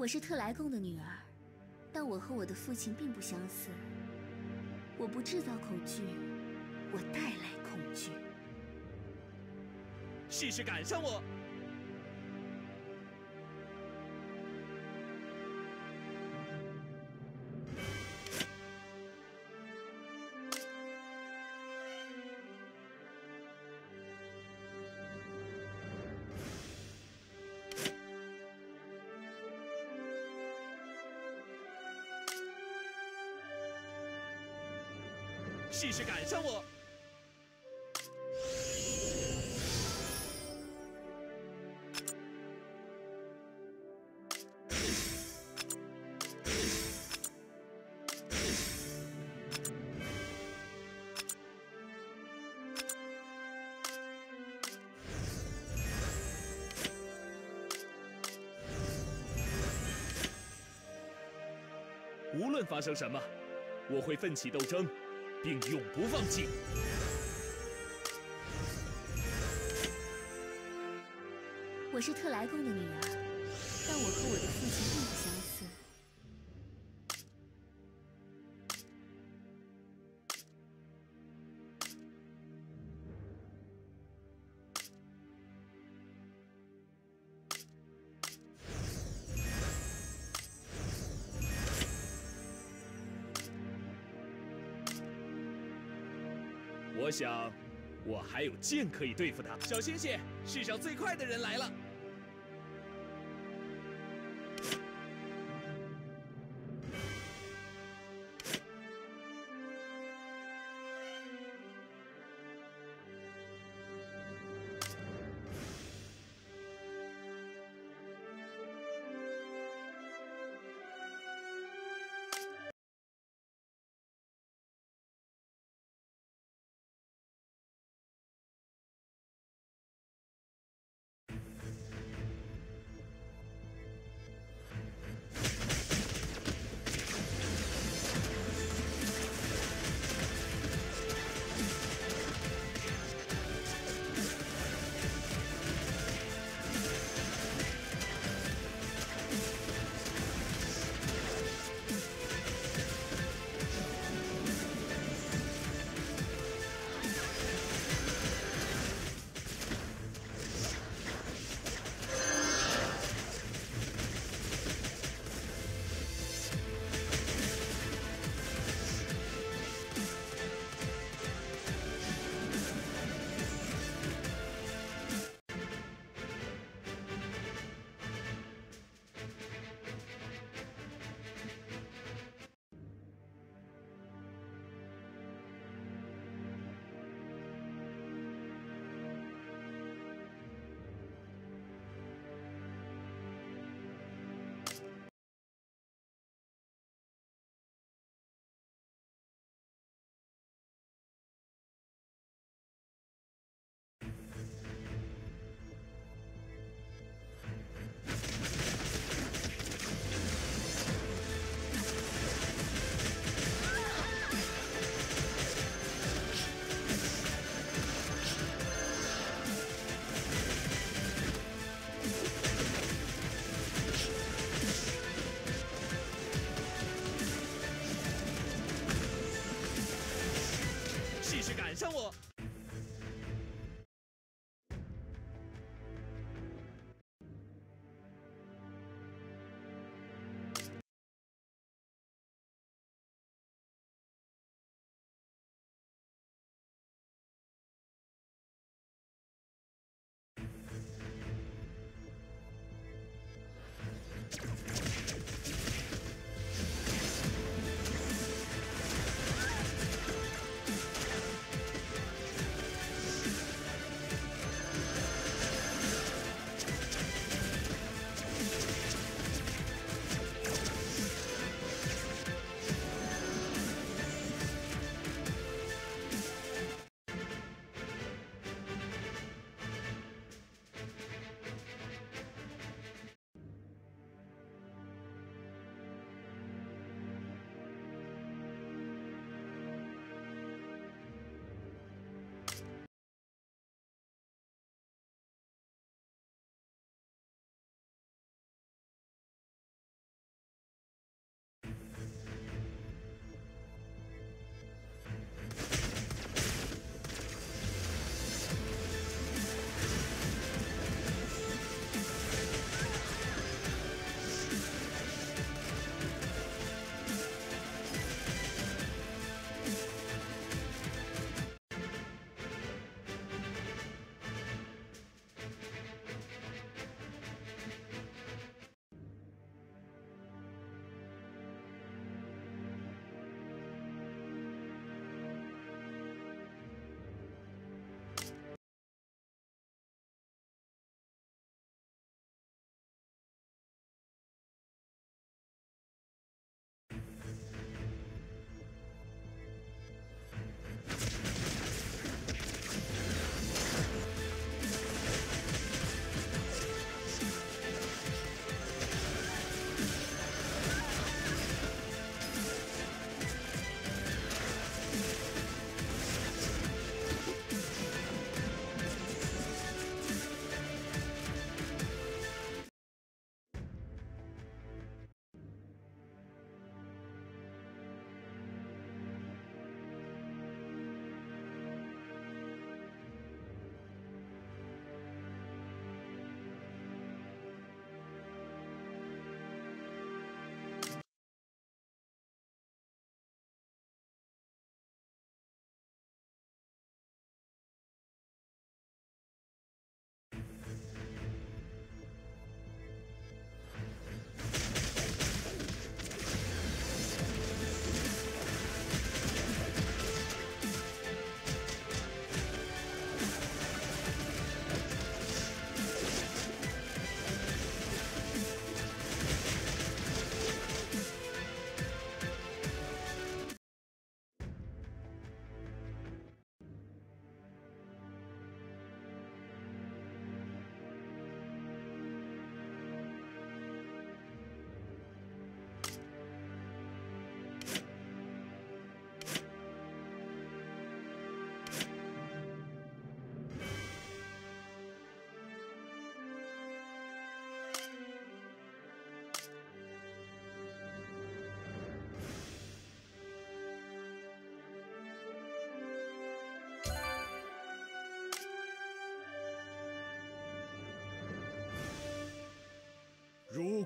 我是特莱贡的女儿，但我和我的父亲并不相似。我不制造恐惧，我带来恐惧。试试赶上我！试试赶上我！无论发生什么，我会奋起斗争，并永不放弃。我是特莱贡的女儿，但我和我的父亲并不相我想，我还有剑可以对付他。小星星，世上最快的人来了！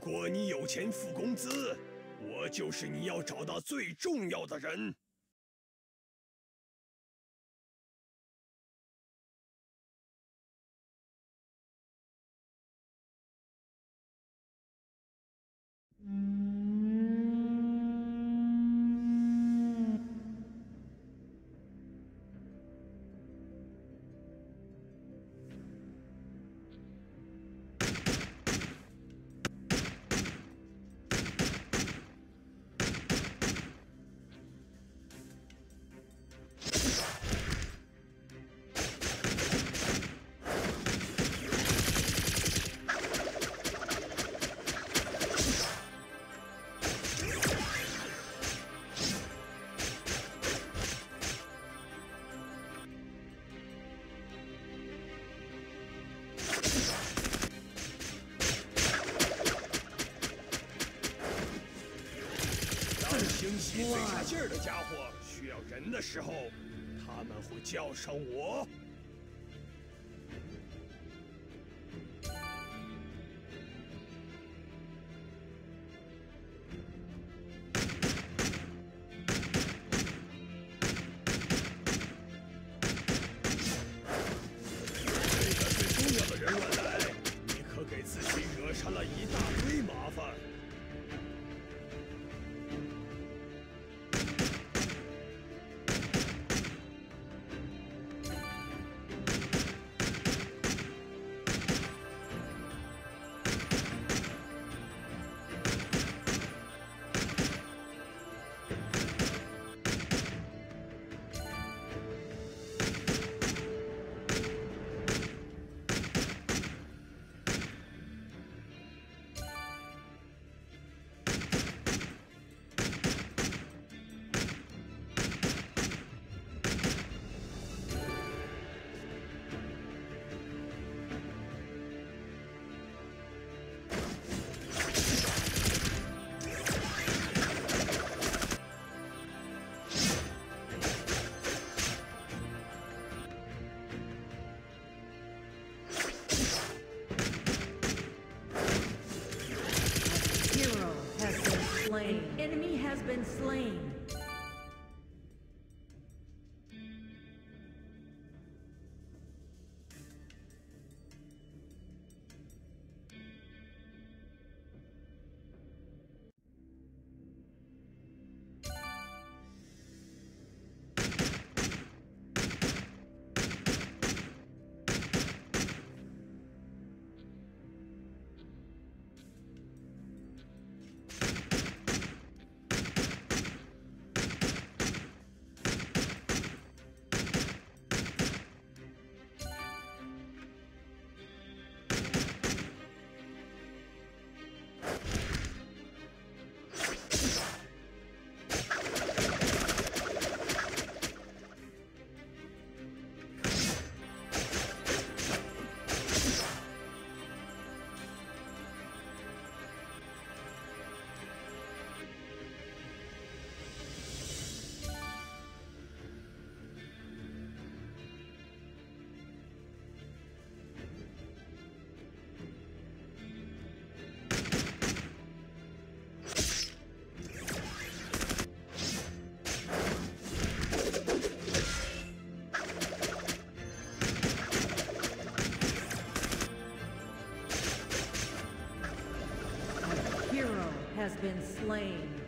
果你有钱付工资，我就是你要找到最重要的人。最差劲儿的家伙需要人的时候，他们会叫上我。Been slain.